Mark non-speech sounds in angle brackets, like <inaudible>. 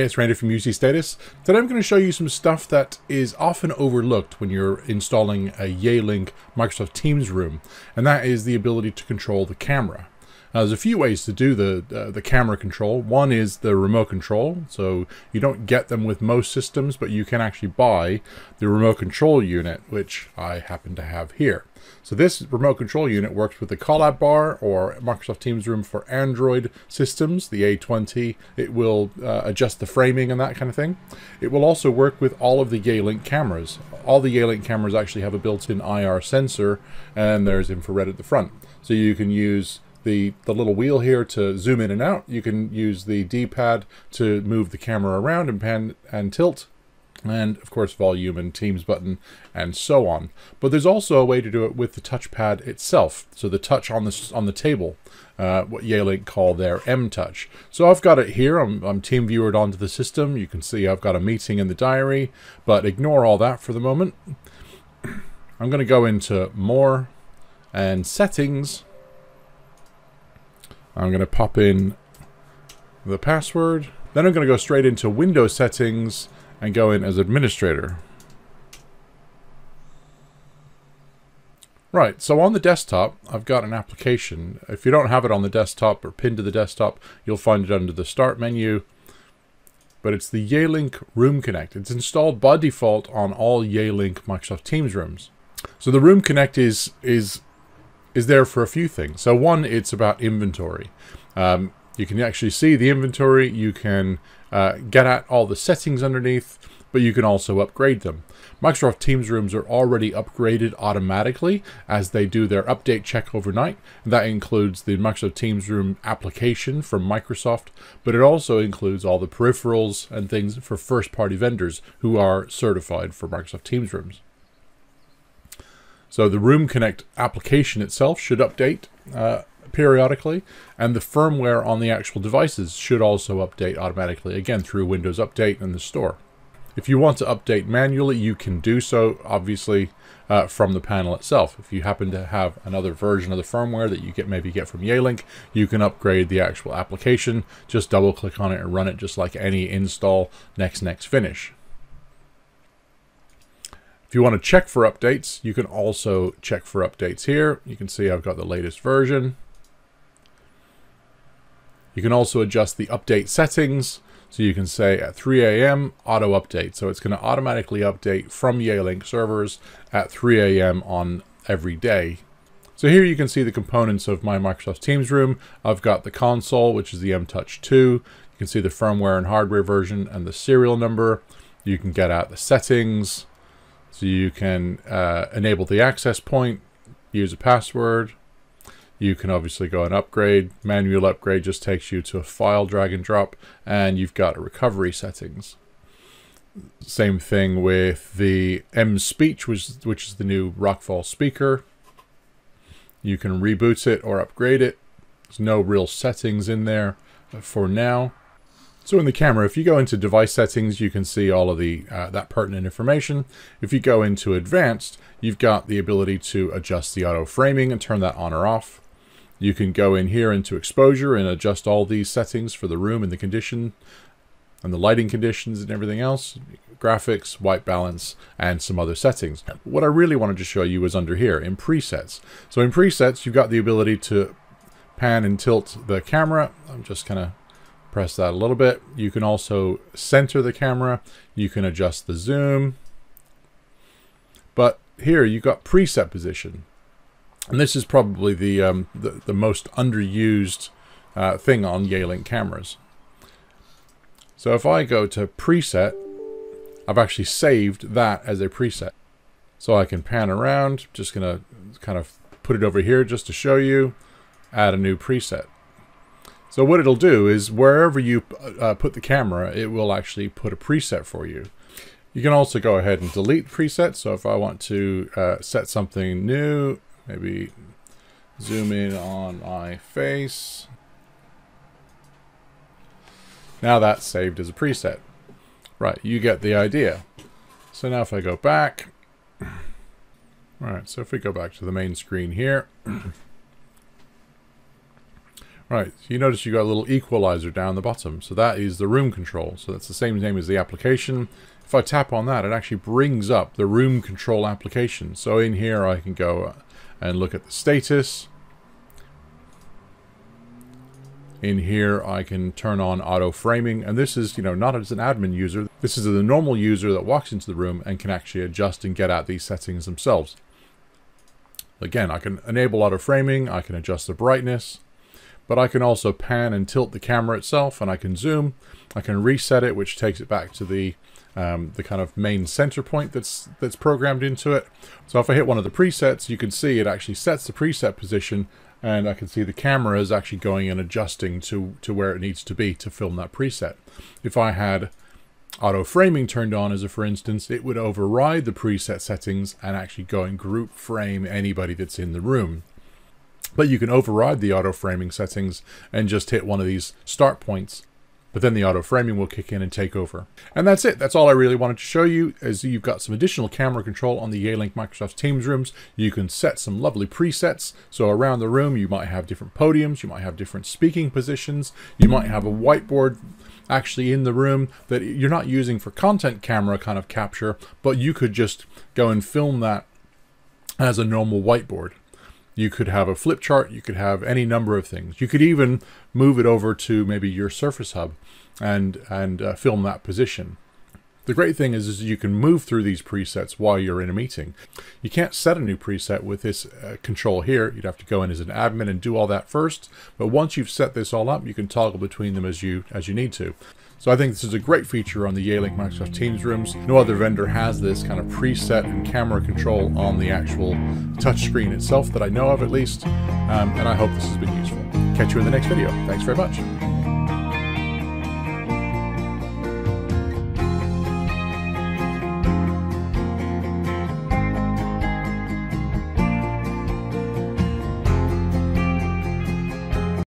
Hey, it's Randy from UC Status. Today I'm going to show you some stuff that is often overlooked when you're installing a Yealink Microsoft Teams room, and that is the ability to control the camera. Now, there's a few ways to do the uh, the camera control. One is the remote control, so you don't get them with most systems, but you can actually buy the remote control unit, which I happen to have here. So this remote control unit works with the Collab bar or Microsoft Teams Room for Android systems, the A20. It will uh, adjust the framing and that kind of thing. It will also work with all of the Yealink cameras. All the Yealink cameras actually have a built-in IR sensor, and there's infrared at the front. So you can use the, the little wheel here to zoom in and out. You can use the D-pad to move the camera around and pan and tilt. And of course, volume and Teams button and so on. But there's also a way to do it with the touchpad itself. So the touch on the, on the table, uh, what Yealink call their M-Touch. So I've got it here. I'm, I'm team viewered onto the system. You can see I've got a meeting in the diary, but ignore all that for the moment. <clears throat> I'm going to go into more and settings I'm going to pop in the password. Then I'm going to go straight into Windows settings and go in as administrator. Right, so on the desktop, I've got an application. If you don't have it on the desktop or pinned to the desktop, you'll find it under the Start menu. But it's the Yealink Room Connect. It's installed by default on all Yealink Microsoft Teams rooms. So the Room Connect is, is is there for a few things. So one, it's about inventory. Um, you can actually see the inventory. You can uh, get at all the settings underneath, but you can also upgrade them. Microsoft Teams rooms are already upgraded automatically as they do their update check overnight. That includes the Microsoft Teams room application from Microsoft, but it also includes all the peripherals and things for first-party vendors who are certified for Microsoft Teams rooms. So the Room Connect application itself should update uh, periodically, and the firmware on the actual devices should also update automatically, again, through Windows Update and the store. If you want to update manually, you can do so, obviously, uh, from the panel itself. If you happen to have another version of the firmware that you get maybe get from Yealink, you can upgrade the actual application. Just double click on it and run it just like any install next next finish. If you want to check for updates, you can also check for updates here. You can see I've got the latest version. You can also adjust the update settings. So you can say at 3 a.m. auto update. So it's going to automatically update from Yealink servers at 3 a.m. on every day. So here you can see the components of my Microsoft Teams room. I've got the console, which is the M-Touch 2. You can see the firmware and hardware version and the serial number. You can get at the settings, so you can uh, enable the access point, use a password. You can obviously go and upgrade. Manual upgrade just takes you to a file drag and drop, and you've got recovery settings. Same thing with the M Speech, which, which is the new Rockfall speaker. You can reboot it or upgrade it. There's no real settings in there for now. So in the camera, if you go into device settings, you can see all of the uh, that pertinent information. If you go into advanced, you've got the ability to adjust the auto framing and turn that on or off. You can go in here into exposure and adjust all these settings for the room and the condition and the lighting conditions and everything else, graphics, white balance, and some other settings. What I really wanted to show you was under here in presets. So in presets, you've got the ability to pan and tilt the camera. I'm just kind of press that a little bit. You can also center the camera. You can adjust the zoom. But here you've got preset position. And this is probably the, um, the, the, most underused uh, thing on Yealink cameras. So if I go to preset, I've actually saved that as a preset. So I can pan around, just gonna kind of put it over here just to show you, add a new preset. So what it'll do is wherever you uh, put the camera, it will actually put a preset for you. You can also go ahead and delete presets. So if I want to uh, set something new, maybe zoom in on my face. Now that's saved as a preset. Right, you get the idea. So now if I go back, <clears throat> all right, so if we go back to the main screen here, <clears throat> Right, so you notice you got a little equalizer down the bottom. So that is the room control. So that's the same name as the application. If I tap on that, it actually brings up the room control application. So in here I can go uh, and look at the status. In here I can turn on auto framing and this is, you know, not as an admin user. This is the normal user that walks into the room and can actually adjust and get at these settings themselves. Again, I can enable auto framing, I can adjust the brightness, but I can also pan and tilt the camera itself and I can zoom. I can reset it, which takes it back to the um, the kind of main center point that's that's programmed into it. So if I hit one of the presets, you can see it actually sets the preset position and I can see the camera is actually going and adjusting to, to where it needs to be to film that preset. If I had auto framing turned on as a for instance, it would override the preset settings and actually go and group frame anybody that's in the room. But you can override the auto framing settings and just hit one of these start points but then the auto framing will kick in and take over. And that's it. That's all I really wanted to show you is you've got some additional camera control on the Yealink Microsoft Teams rooms. You can set some lovely presets. So around the room, you might have different podiums, you might have different speaking positions, you might have a whiteboard actually in the room that you're not using for content camera kind of capture, but you could just go and film that as a normal whiteboard. You could have a flip chart. You could have any number of things. You could even move it over to maybe your Surface Hub and, and uh, film that position. The great thing is, is you can move through these presets while you're in a meeting. You can't set a new preset with this uh, control here. You'd have to go in as an admin and do all that first. But once you've set this all up, you can toggle between them as you as you need to. So I think this is a great feature on the Yealink Microsoft Teams rooms. No other vendor has this kind of preset and camera control on the actual touchscreen itself that I know of at least. Um, and I hope this has been useful. Catch you in the next video. Thanks very much.